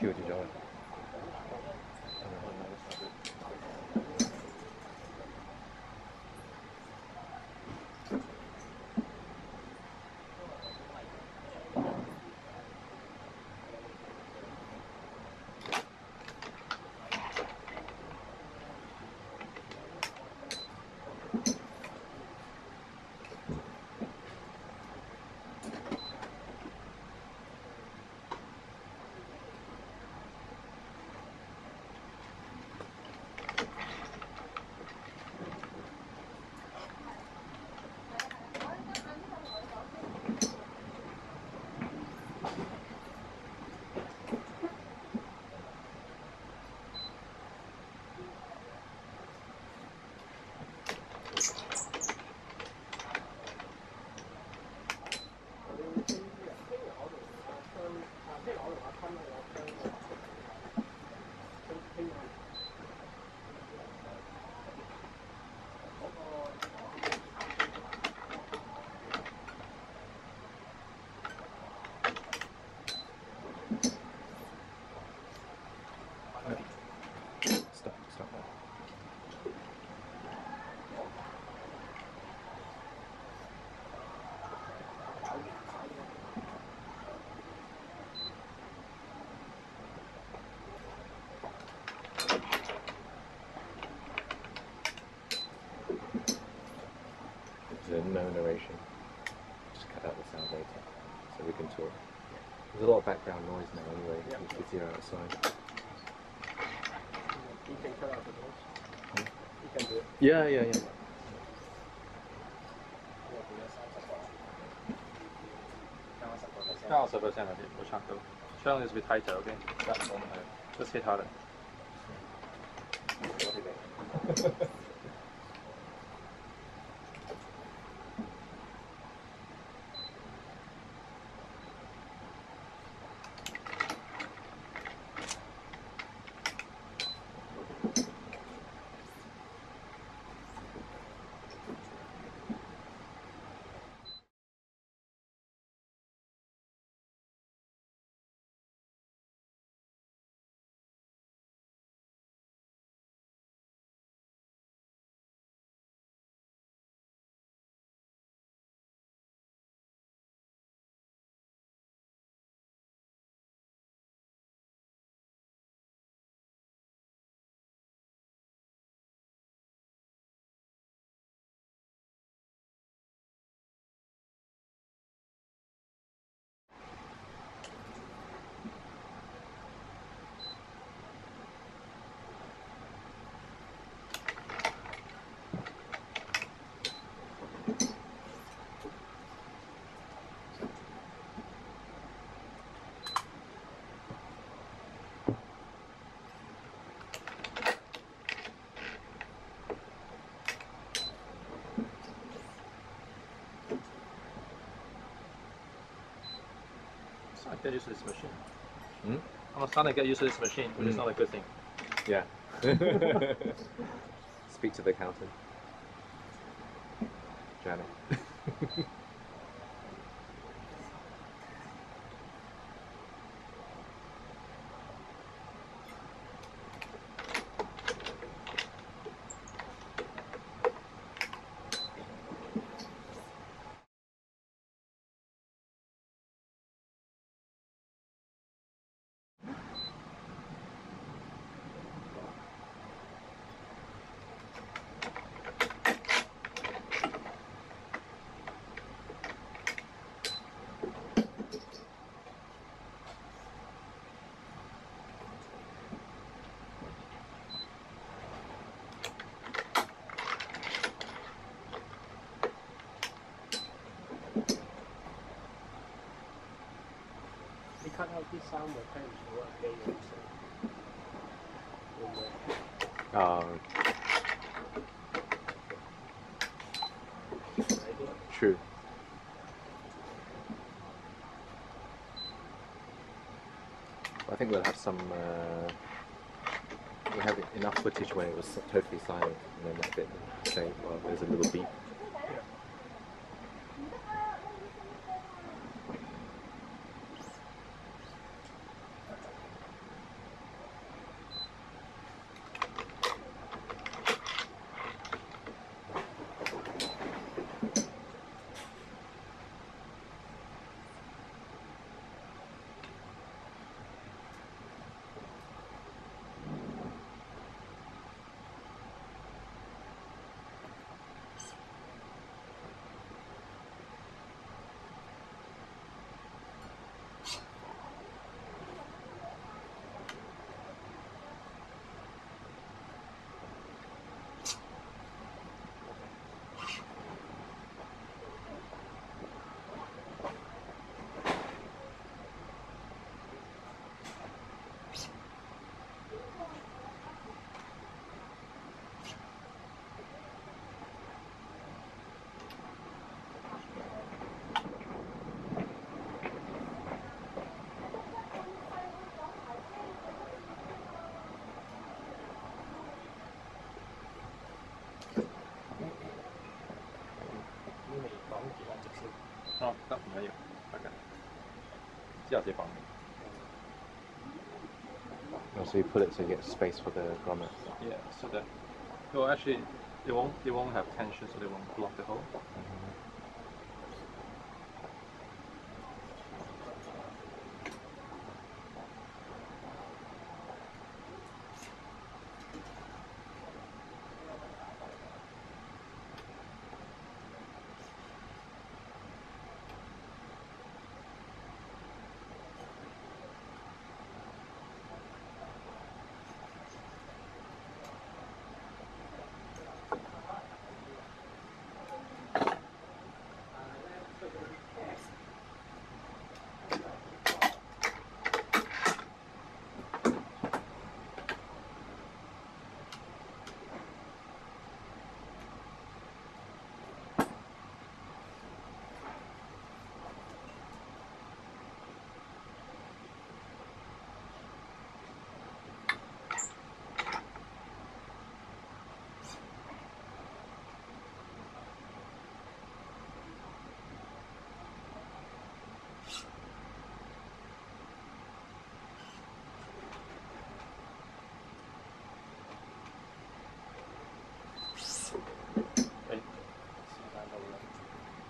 你叫什么？generation. Just cut out the sound later so we can talk. There's a lot of background noise now anyway, It's which we hear outside. You can cut out the noise. Hmm? You can do it. Yeah, yeah, yeah. Now also percent of it, which I'm going. Try this a bit tighter, okay? That's on Just hit harder. I get used to this machine. Hmm? I'm starting to get used to this machine, which is Mm. not a good thing. Yeah. Speak to the accountant. Janet. True. I think we'll have some. Uh, we have enough footage where it was totally silent, and then that bit say, well, there's a little beep. yeah. Oh, so you put it so you get space for the grommet. Yeah, so that well actually they won't they won't have tension so they won't block the hole. Mm -hmm.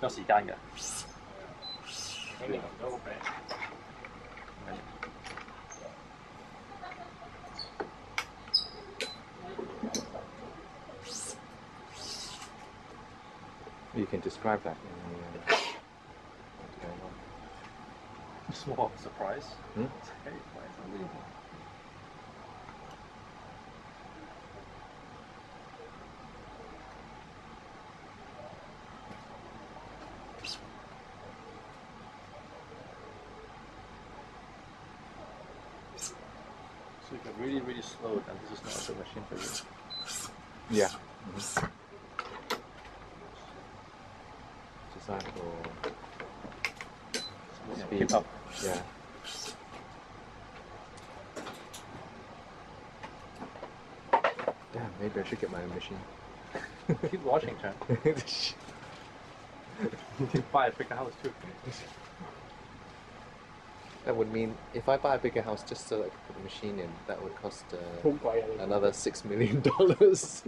有时间嘅。咁你揿咗个饼， You can describe that in the. Uh, what's going on. Small surprise. Hmm? It's okay, it's unbelievable. This is not a good machine for you. Yeah. Mhm. Designed for. Yeah, Speed. keep up. Yeah. Damn, maybe I should get my own machine. Keep watching, Chan. You can buy a bigger house too. that would mean if I buy a bigger house just so I could put the machine in, that would cost uh, 好贵啊！你 another six million dollars.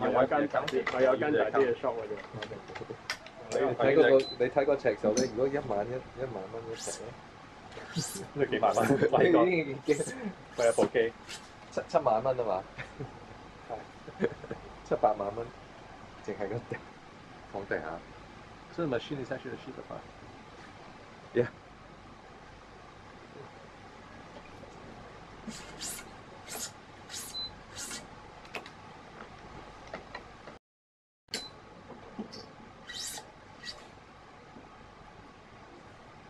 我有间大啲，我有间大啲嘅 shop 嘅啫。你睇嗰个，你睇个尺就咧，如果一万一一万蚊一尺咧，都几万蚊，买个已经已经买一部机。七七万蚊啊嘛，七八万蚊，净系个地 something. Huh? So the machine is actually a sheet of. Yeah.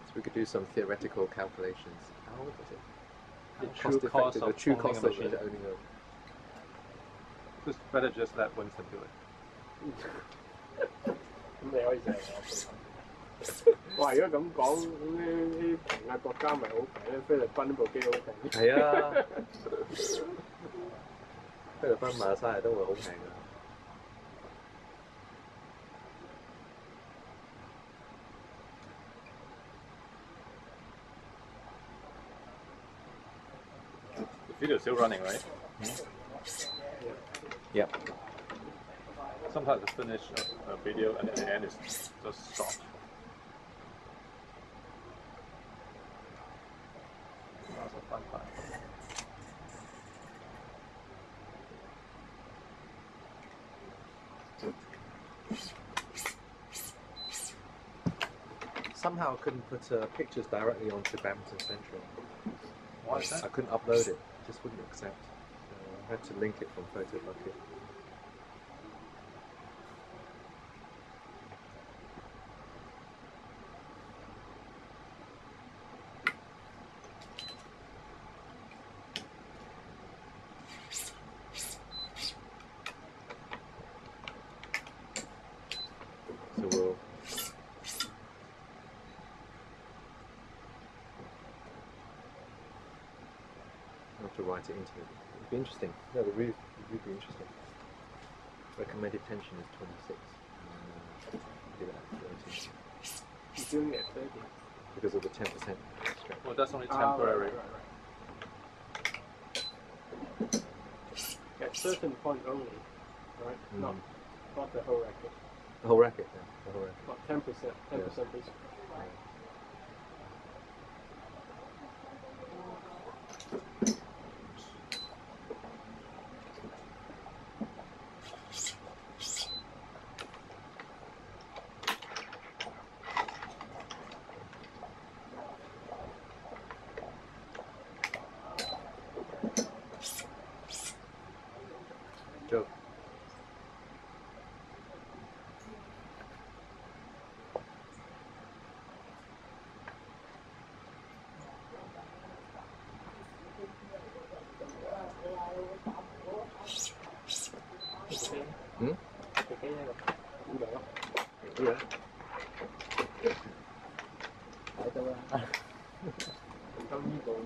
So we could do some theoretical calculations. How was it? The true cost, cost of the true owning cost of owning a. Just better just let Winston do it. 咁你可以成日我哇！如果咁講，咁呢啲平嘅國家咪好平咧？菲律賓部機好平。係啊，菲律賓馬來西亞都會好平㗎。The video is still running, right? Yep. Sometimes I finish a, a video and at the end it's just. That's a fun part. Somehow I couldn't put uh, pictures directly onto Badminton Central. Why is that? I couldn't upload it. It just wouldn't accept. Uh, I had to link it from PhotoBucket. So we'll I'll have to write it into it. It'd be interesting. No, it would really, it would be interesting. Recommended tension is 26. Uh, seventeen You're doing it at 30. because of the ten percent straight. Well, that's only Ah, temporary. right, right, right. At certain point only, right? Not, Mm. not the whole racket. The whole racket, yeah, the whole racket. Not 10%, 10% basically. cái củ được không? Củ được. Để cho Tao nhiên còn.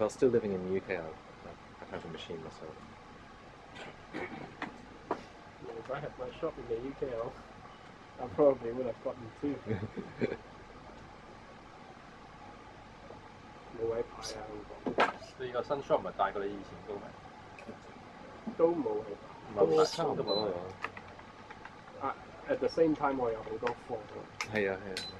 If I was still living in the UK, I'd, I'd have a machine myself. If I had my shop in the UK, I'll, I probably would have gotten two. 冇位牌啊！香港你个新 shop 唔系大过你以前高咩？都冇位唔都系好大，差唔多都冇啊。啊！At the same time，我有好多货喎。系啊系啊系啊。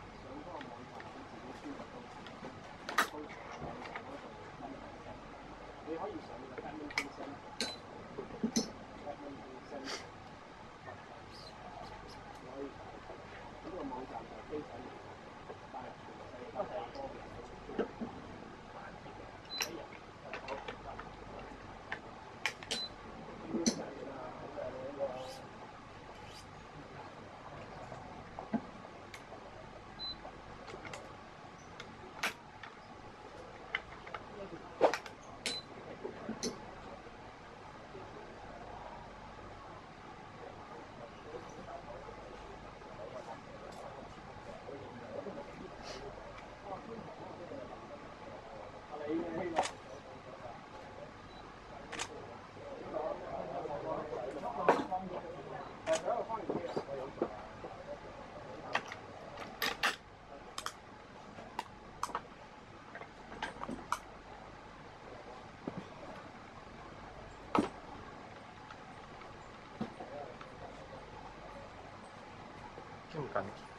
种感觉。